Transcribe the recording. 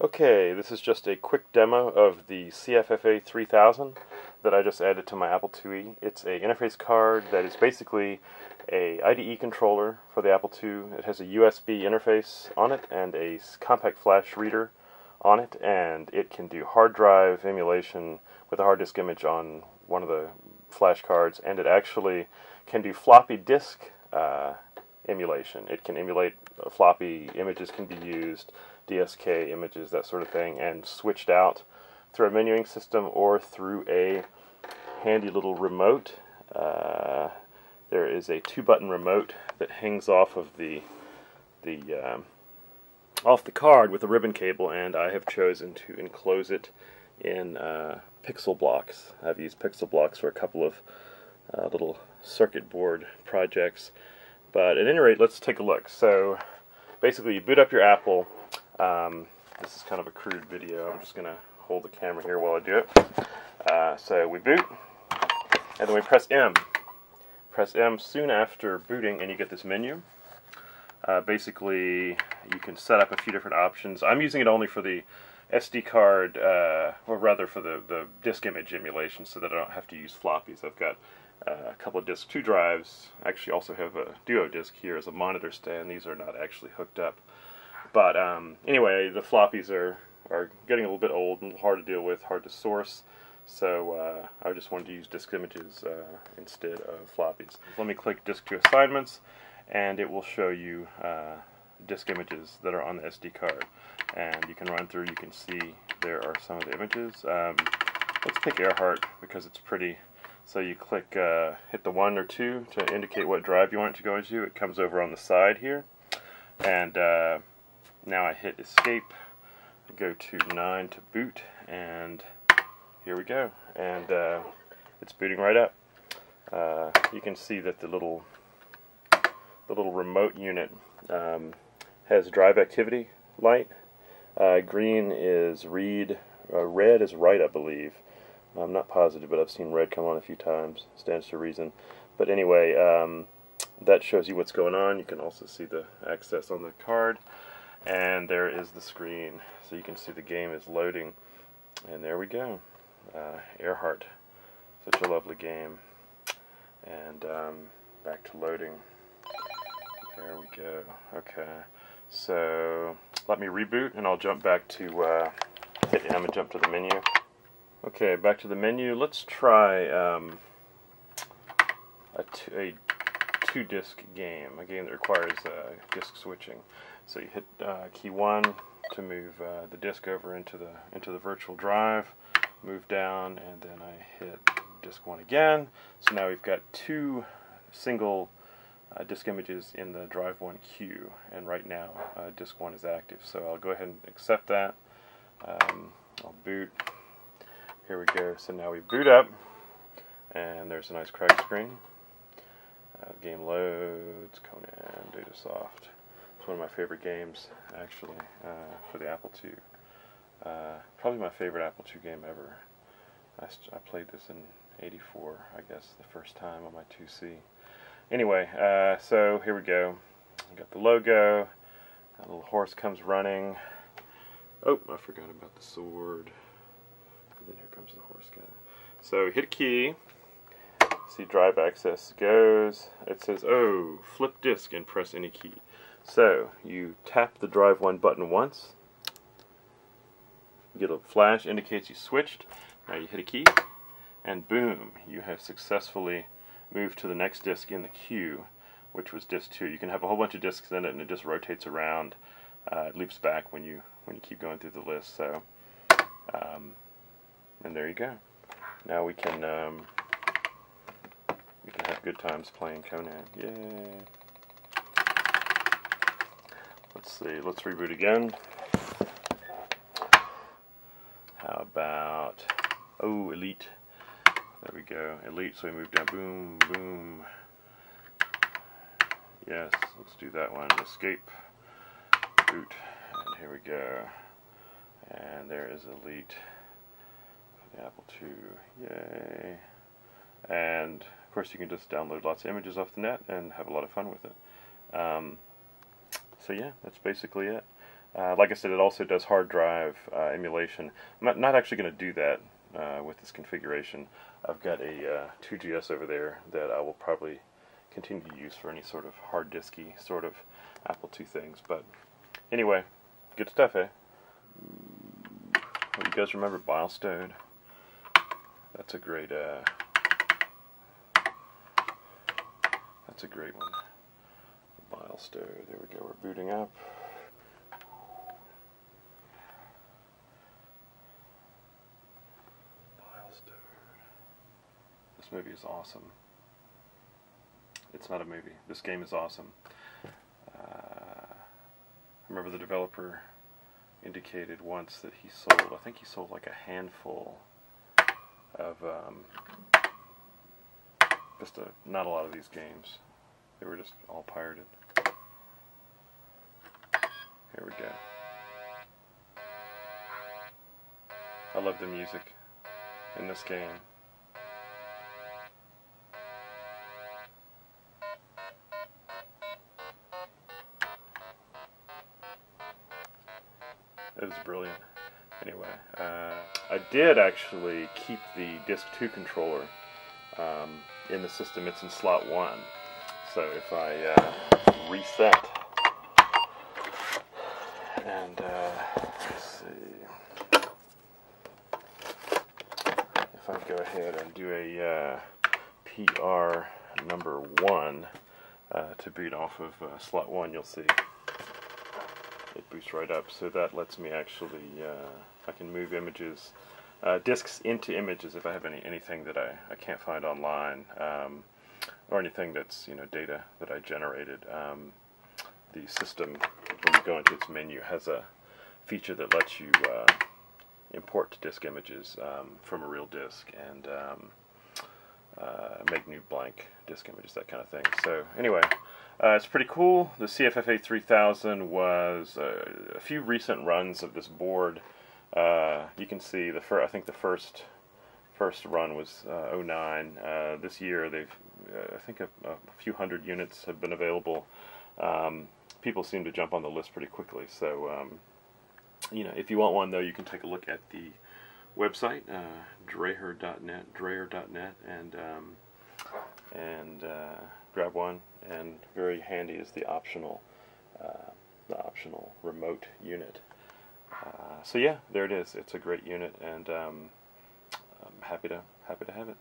Okay, this is just a quick demo of the CFFA 3000 that I just added to my Apple IIe. It's a interface card that is basically a IDE controller for the Apple II. It has a USB interface on it and a compact flash reader on it, and it can do hard drive emulation with a hard disk image on one of the flash cards, and it actually can do floppy disk uh, emulation. It can emulate floppy images can be used, DSK images, that sort of thing, and switched out through a menuing system or through a handy little remote. Uh, there is a two-button remote that hangs off of the the um, off the card with a ribbon cable, and I have chosen to enclose it in uh, pixel blocks. I've used pixel blocks for a couple of uh, little circuit board projects. But at any rate, let's take a look. So basically, you boot up your Apple. Um, this is kind of a crude video. I'm just going to hold the camera here while I do it. Uh, so we boot, and then we press M. Press M soon after booting, and you get this menu. Uh, basically, you can set up a few different options. I'm using it only for the SD card, uh, or rather for the, the disk image emulation so that I don't have to use floppies. I've got uh, a couple of disk 2 drives. I actually also have a duo disk here as a monitor stand. These are not actually hooked up. But um, anyway, the floppies are, are getting a little bit old and hard to deal with, hard to source. So uh, I just wanted to use disk images uh, instead of floppies. Let me click disk to assignments and it will show you uh, disk images that are on the SD card. And you can run through, you can see there are some of the images. Um, let's pick Airheart because it's pretty so you click, uh, hit the 1 or 2 to indicate what drive you want it to go into. It comes over on the side here. And uh, now I hit escape, go to 9 to boot, and here we go. And uh, it's booting right up. Uh, you can see that the little the little remote unit um, has drive activity light. Uh, green is read, uh, red is write, I believe. I'm not positive, but I've seen red come on a few times. Stands to reason. But anyway, um, that shows you what's going on. You can also see the access on the card. And there is the screen. So you can see the game is loading. And there we go. Uh, Airheart. Such a lovely game. And um, back to loading. There we go. Okay. So let me reboot and I'll jump back to uh, hit M and jump to the menu. Okay, back to the menu. Let's try um, a, a two disc game, a game that requires uh, disc switching. So you hit uh, key one to move uh, the disc over into the into the virtual drive, move down, and then I hit disc one again. So now we've got two single uh, disk images in the drive one queue, and right now uh, disk one is active. So I'll go ahead and accept that. Um, I'll boot. Here we go. So now we boot up, and there's a nice crack screen. Uh, game loads, Conan, Datasoft. It's one of my favorite games, actually, uh, for the Apple II. Uh, probably my favorite Apple II game ever. I, I, played this in 84, I guess, the first time on my 2C. Anyway, uh, so here we go. got the logo. A little horse comes running. Oh, I forgot about the sword then here comes the horse guy. So hit a key, see drive access goes, it says, oh, flip disk and press any key. So you tap the drive one button once, you get a flash, indicates you switched, now you hit a key, and boom, you have successfully moved to the next disk in the queue, which was disk 2. You can have a whole bunch of disks in it and it just rotates around, uh, it loops back when you when you keep going through the list. So um, and there you go. Now we can um, we can have good times playing Conan. Yay! Let's see. Let's reboot again. How about oh Elite? There we go. Elite. So we move down. Boom, boom. Yes. Let's do that one. Escape. Boot. And here we go. And there is Elite. Apple II, yay. And of course you can just download lots of images off the net and have a lot of fun with it. Um, so yeah, that's basically it. Uh, like I said, it also does hard drive uh, emulation. I'm not, not actually going to do that uh, with this configuration. I've got a 2GS over there that I will probably continue to use for any sort of hard disky sort of Apple II things. But anyway, good stuff, eh? You guys remember Bilestoad? That's a great, uh, that's a great one. Bilestoad. There we go. We're booting up. Bilestoad. This movie is awesome. It's not a movie. This game is awesome. Uh, remember the developer indicated once that he sold, I think he sold like a handful of um, just a, not a lot of these games. They were just all pirated. Here we go. I love the music in this game. It was brilliant. Anyway, uh, I did actually keep the Disk 2 controller um, in the system. It's in slot 1. So if I uh, reset and uh, let's see if I go ahead and do a uh, PR number 1 uh, to boot off of uh, slot 1, you'll see it boosts right up. So that lets me actually, uh, I can move images, uh, disks into images if I have any anything that I, I can't find online, um, or anything that's you know data that I generated. Um, the system, when you go into its menu, has a feature that lets you uh, import disk images um, from a real disk and um, uh, make new blank disk images, that kind of thing. So anyway, uh, it's pretty cool. The CFFA 3000 was uh, a few recent runs of this board. Uh, you can see the first, I think the first first run was uh, 09. Uh, this year, they've I think a, a, few hundred units have been available. Um, people seem to jump on the list pretty quickly. So, um, you know, if you want one though, you can take a look at the website, uh, dreher.net, dreher.net, and um, and uh, grab one. And very handy is the optional, uh, the optional remote unit. Uh, so yeah, there it is. It's a great unit, and um, I'm happy to happy to have it.